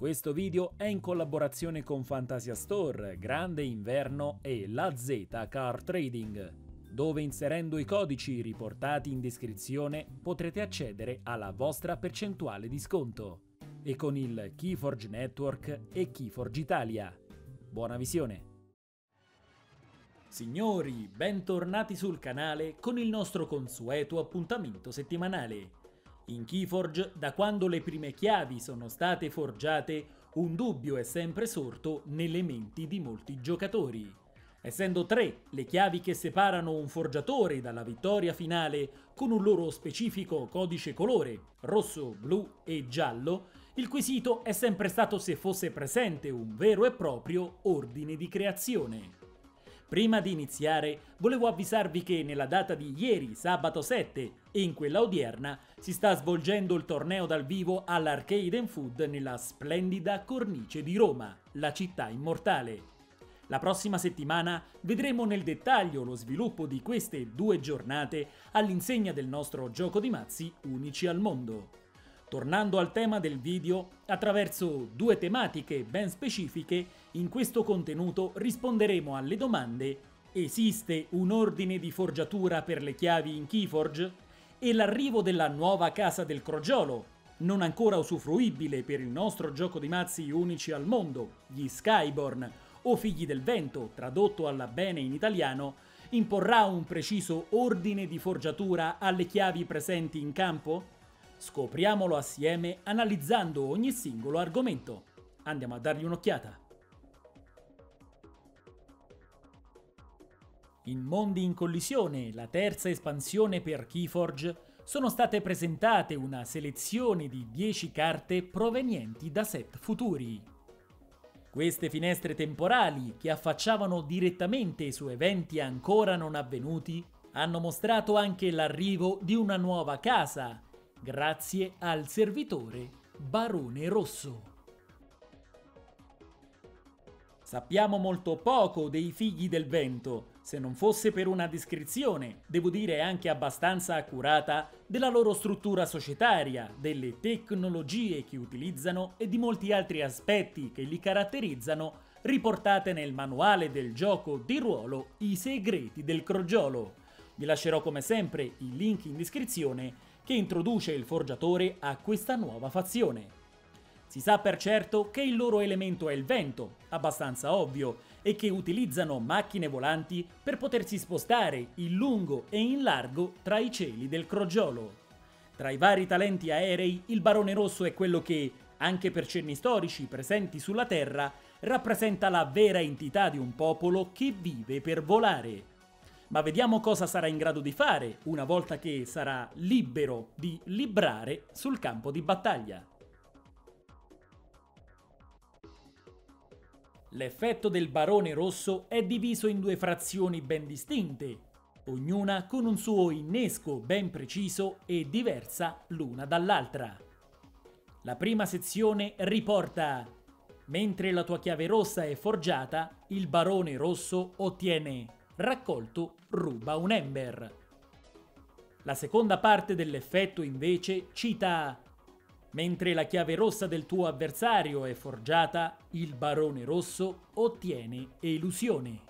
Questo video è in collaborazione con Fantasia Store, Grande Inverno e La Z Car Trading, dove inserendo i codici riportati in descrizione potrete accedere alla vostra percentuale di sconto. E con il Keyforge Network e Keyforge Italia. Buona visione! Signori, bentornati sul canale con il nostro consueto appuntamento settimanale. In Keyforge, da quando le prime chiavi sono state forgiate, un dubbio è sempre sorto nelle menti di molti giocatori. Essendo tre le chiavi che separano un forgiatore dalla vittoria finale con un loro specifico codice colore, rosso, blu e giallo, il quesito è sempre stato se fosse presente un vero e proprio ordine di creazione. Prima di iniziare, volevo avvisarvi che nella data di ieri, sabato 7, e in quella odierna, si sta svolgendo il torneo dal vivo all'Arcade and Food nella splendida cornice di Roma, la città immortale. La prossima settimana vedremo nel dettaglio lo sviluppo di queste due giornate all'insegna del nostro gioco di mazzi unici al mondo. Tornando al tema del video, attraverso due tematiche ben specifiche, in questo contenuto risponderemo alle domande Esiste un ordine di forgiatura per le chiavi in Keyforge? E l'arrivo della nuova casa del crogiolo, non ancora usufruibile per il nostro gioco di mazzi unici al mondo, gli Skyborn o Figli del Vento, tradotto alla bene in italiano, imporrà un preciso ordine di forgiatura alle chiavi presenti in campo? Scopriamolo assieme analizzando ogni singolo argomento. Andiamo a dargli un'occhiata. In Mondi in collisione, la terza espansione per Keyforge, sono state presentate una selezione di 10 carte provenienti da set futuri. Queste finestre temporali, che affacciavano direttamente su eventi ancora non avvenuti, hanno mostrato anche l'arrivo di una nuova casa, grazie al servitore Barone Rosso. Sappiamo molto poco dei figli del vento, se non fosse per una descrizione, devo dire anche abbastanza accurata, della loro struttura societaria, delle tecnologie che utilizzano e di molti altri aspetti che li caratterizzano, riportate nel manuale del gioco di ruolo I segreti del crogiolo. Vi lascerò come sempre il link in descrizione che introduce il forgiatore a questa nuova fazione. Si sa per certo che il loro elemento è il vento, abbastanza ovvio, e che utilizzano macchine volanti per potersi spostare in lungo e in largo tra i cieli del crogiolo. Tra i vari talenti aerei, il Barone Rosso è quello che, anche per cenni storici presenti sulla Terra, rappresenta la vera entità di un popolo che vive per volare ma vediamo cosa sarà in grado di fare una volta che sarà libero di librare sul campo di battaglia. L'effetto del barone rosso è diviso in due frazioni ben distinte, ognuna con un suo innesco ben preciso e diversa l'una dall'altra. La prima sezione riporta Mentre la tua chiave rossa è forgiata, il barone rosso ottiene raccolto ruba un ember. La seconda parte dell'effetto invece cita Mentre la chiave rossa del tuo avversario è forgiata, il barone rosso ottiene elusione.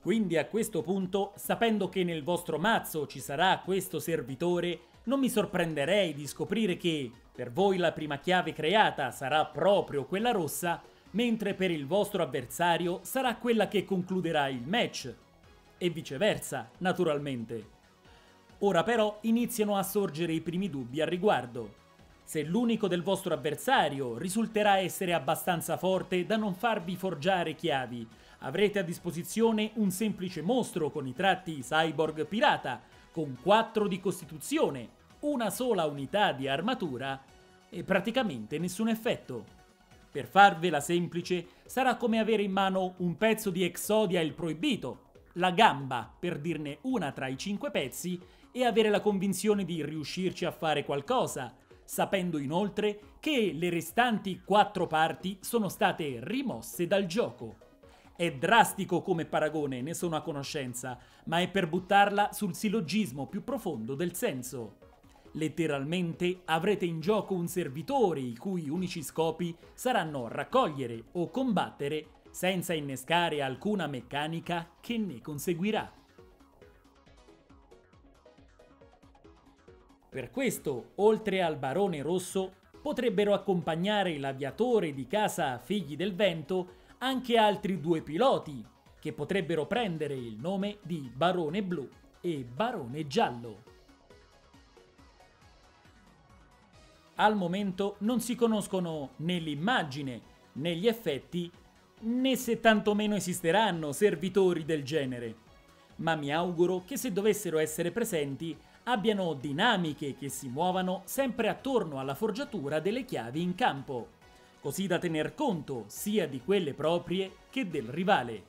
Quindi a questo punto, sapendo che nel vostro mazzo ci sarà questo servitore, non mi sorprenderei di scoprire che, per voi la prima chiave creata sarà proprio quella rossa mentre per il vostro avversario sarà quella che concluderà il match. E viceversa, naturalmente. Ora però iniziano a sorgere i primi dubbi al riguardo. Se l'unico del vostro avversario risulterà essere abbastanza forte da non farvi forgiare chiavi, avrete a disposizione un semplice mostro con i tratti cyborg pirata, con 4 di costituzione, una sola unità di armatura e praticamente nessun effetto. Per farvela semplice, sarà come avere in mano un pezzo di Exodia il proibito, la gamba, per dirne una tra i cinque pezzi, e avere la convinzione di riuscirci a fare qualcosa, sapendo inoltre che le restanti quattro parti sono state rimosse dal gioco. È drastico come paragone, ne sono a conoscenza, ma è per buttarla sul sillogismo più profondo del senso. Letteralmente avrete in gioco un servitore i cui unici scopi saranno raccogliere o combattere senza innescare alcuna meccanica che ne conseguirà. Per questo, oltre al Barone Rosso, potrebbero accompagnare l'aviatore di casa Figli del Vento anche altri due piloti, che potrebbero prendere il nome di Barone Blu e Barone Giallo. Al momento non si conoscono né l'immagine né gli effetti, né se tantomeno esisteranno servitori del genere. Ma mi auguro che se dovessero essere presenti abbiano dinamiche che si muovano sempre attorno alla forgiatura delle chiavi in campo, così da tener conto sia di quelle proprie che del rivale.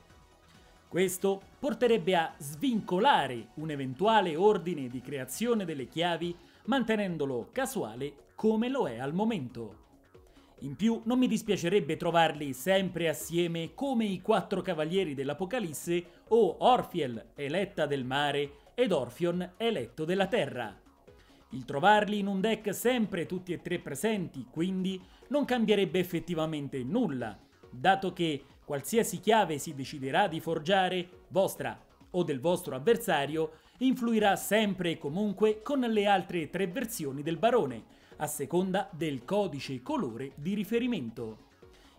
Questo porterebbe a svincolare un eventuale ordine di creazione delle chiavi mantenendolo casuale come lo è al momento. In più non mi dispiacerebbe trovarli sempre assieme come i quattro cavalieri dell'Apocalisse o Orfiel, eletta del mare, ed Orfion, eletto della terra. Il trovarli in un deck sempre tutti e tre presenti, quindi, non cambierebbe effettivamente nulla, dato che qualsiasi chiave si deciderà di forgiare, vostra o del vostro avversario, influirà sempre e comunque con le altre tre versioni del barone, a seconda del codice colore di riferimento.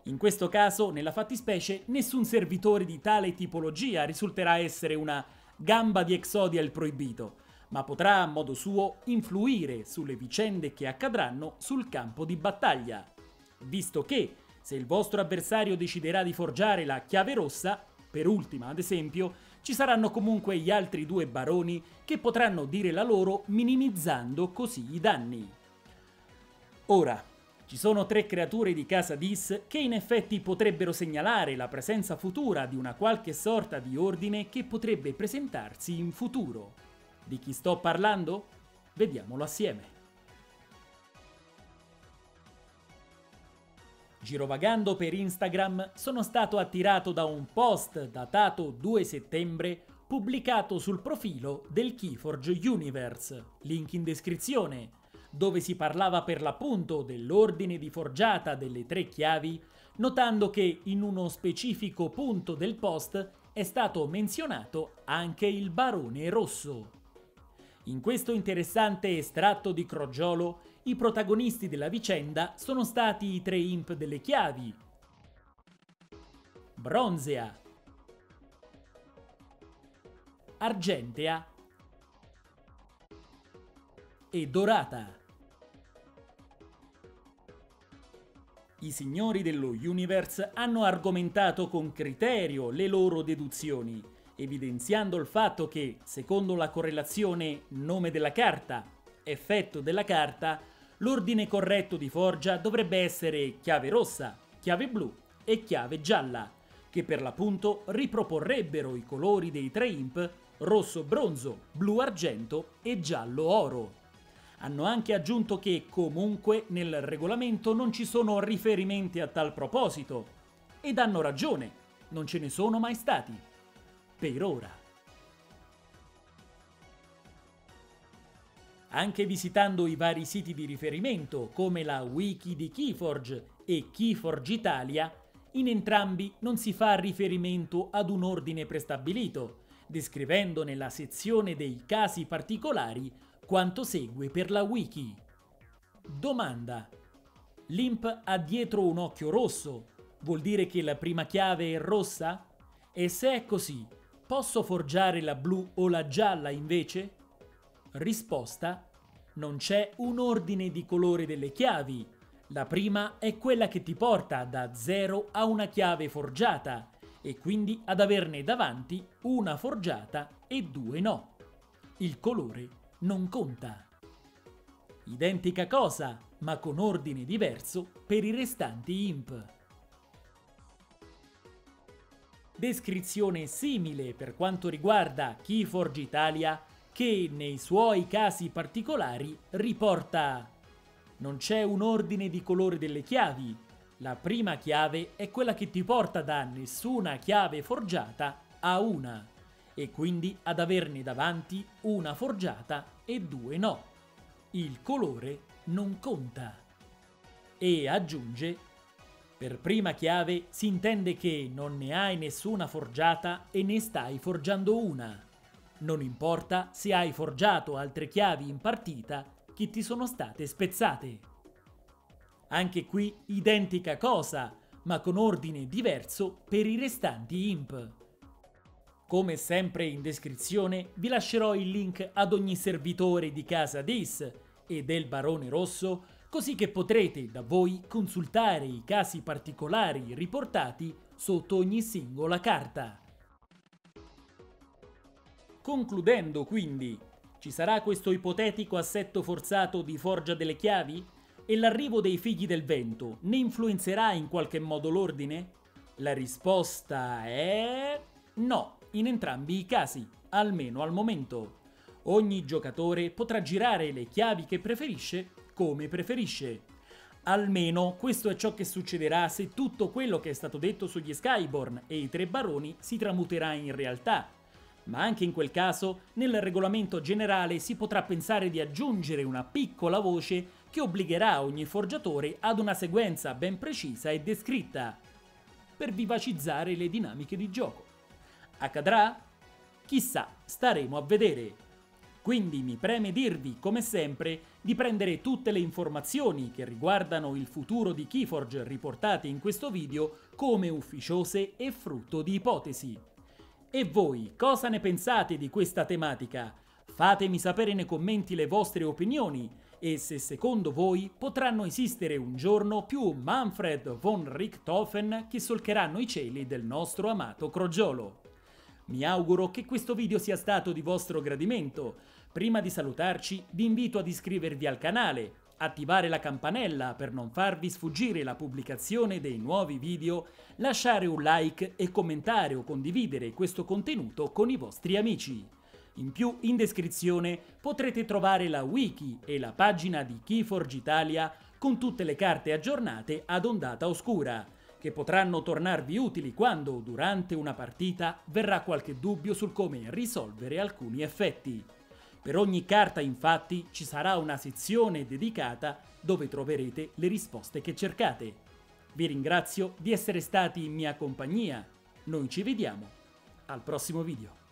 In questo caso, nella fattispecie, nessun servitore di tale tipologia risulterà essere una gamba di Exodia il proibito, ma potrà a modo suo influire sulle vicende che accadranno sul campo di battaglia. Visto che, se il vostro avversario deciderà di forgiare la chiave rossa, per ultima ad esempio, ci saranno comunque gli altri due baroni che potranno dire la loro minimizzando così i danni. Ora, ci sono tre creature di casa Dis che in effetti potrebbero segnalare la presenza futura di una qualche sorta di ordine che potrebbe presentarsi in futuro. Di chi sto parlando? Vediamolo assieme. Girovagando per Instagram sono stato attirato da un post datato 2 settembre pubblicato sul profilo del Keyforge Universe, link in descrizione, dove si parlava per l'appunto dell'ordine di forgiata delle tre chiavi, notando che in uno specifico punto del post è stato menzionato anche il barone rosso. In questo interessante estratto di crogiolo, i protagonisti della vicenda sono stati i tre imp delle chiavi, Bronzea, Argentea. E Dorata. I signori dello Universe hanno argomentato con criterio le loro deduzioni, evidenziando il fatto che, secondo la correlazione nome della carta, effetto della carta, l'ordine corretto di forgia dovrebbe essere chiave rossa, chiave blu e chiave gialla, che per l'appunto riproporrebbero i colori dei tre imp rosso bronzo, blu argento e giallo oro. Hanno anche aggiunto che comunque nel regolamento non ci sono riferimenti a tal proposito. Ed hanno ragione, non ce ne sono mai stati. Per ora. Anche visitando i vari siti di riferimento, come la wiki di Keyforge e Keyforge Italia, in entrambi non si fa riferimento ad un ordine prestabilito, descrivendo nella sezione dei casi particolari quanto segue per la wiki. Domanda. L'imp ha dietro un occhio rosso. Vuol dire che la prima chiave è rossa? E se è così, posso forgiare la blu o la gialla invece? Risposta. Non c'è un ordine di colore delle chiavi. La prima è quella che ti porta da 0 a una chiave forgiata e quindi ad averne davanti una forgiata e due no. Il colore non conta. Identica cosa, ma con ordine diverso per i restanti imp. Descrizione simile per quanto riguarda Keyforge Italia che nei suoi casi particolari riporta non c'è un ordine di colore delle chiavi. La prima chiave è quella che ti porta da nessuna chiave forgiata a una e quindi ad averne davanti una forgiata e due no. il colore non conta. E aggiunge, per prima chiave si intende che non ne hai nessuna forgiata e ne stai forgiando una. Non importa se hai forgiato altre chiavi in partita che ti sono state spezzate. Anche qui identica cosa, ma con ordine diverso per i restanti imp. Come sempre in descrizione vi lascerò il link ad ogni servitore di casa Dis e del Barone Rosso, così che potrete da voi consultare i casi particolari riportati sotto ogni singola carta. Concludendo quindi, ci sarà questo ipotetico assetto forzato di Forgia delle Chiavi? E l'arrivo dei figli del vento ne influenzerà in qualche modo l'ordine? La risposta è no, in entrambi i casi, almeno al momento. Ogni giocatore potrà girare le chiavi che preferisce come preferisce. Almeno questo è ciò che succederà se tutto quello che è stato detto sugli Skyborn e i tre baroni si tramuterà in realtà ma anche in quel caso nel regolamento generale si potrà pensare di aggiungere una piccola voce che obbligherà ogni forgiatore ad una sequenza ben precisa e descritta, per vivacizzare le dinamiche di gioco. Accadrà? Chissà, staremo a vedere. Quindi mi preme dirvi, come sempre, di prendere tutte le informazioni che riguardano il futuro di Keyforge riportate in questo video come ufficiose e frutto di ipotesi. E voi cosa ne pensate di questa tematica? Fatemi sapere nei commenti le vostre opinioni e se secondo voi potranno esistere un giorno più Manfred von Richthofen che solcheranno i cieli del nostro amato crogiolo. Mi auguro che questo video sia stato di vostro gradimento. Prima di salutarci vi invito ad iscrivervi al canale, attivare la campanella per non farvi sfuggire la pubblicazione dei nuovi video, lasciare un like e commentare o condividere questo contenuto con i vostri amici. In più, in descrizione potrete trovare la wiki e la pagina di Keyforge Italia con tutte le carte aggiornate ad ondata oscura, che potranno tornarvi utili quando, durante una partita, verrà qualche dubbio sul come risolvere alcuni effetti. Per ogni carta infatti ci sarà una sezione dedicata dove troverete le risposte che cercate. Vi ringrazio di essere stati in mia compagnia. Noi ci vediamo al prossimo video.